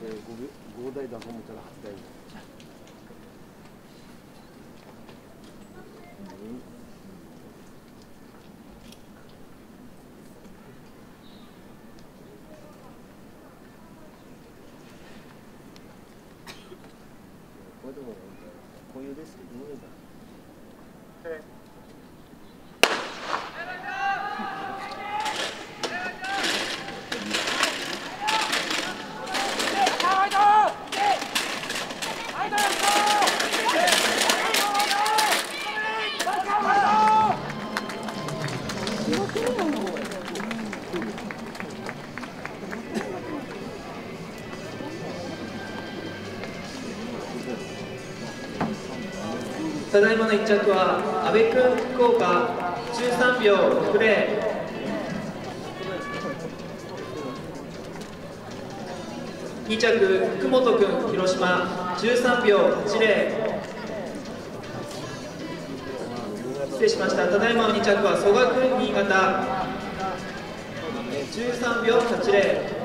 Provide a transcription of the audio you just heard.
で5台だと思ったら8台。これでもこういうですけど、どうだ。ただいまの1着は阿部君福岡13秒60 2着福本君広島13秒80失礼しました。ただいまの2着は曽我君新潟。13秒80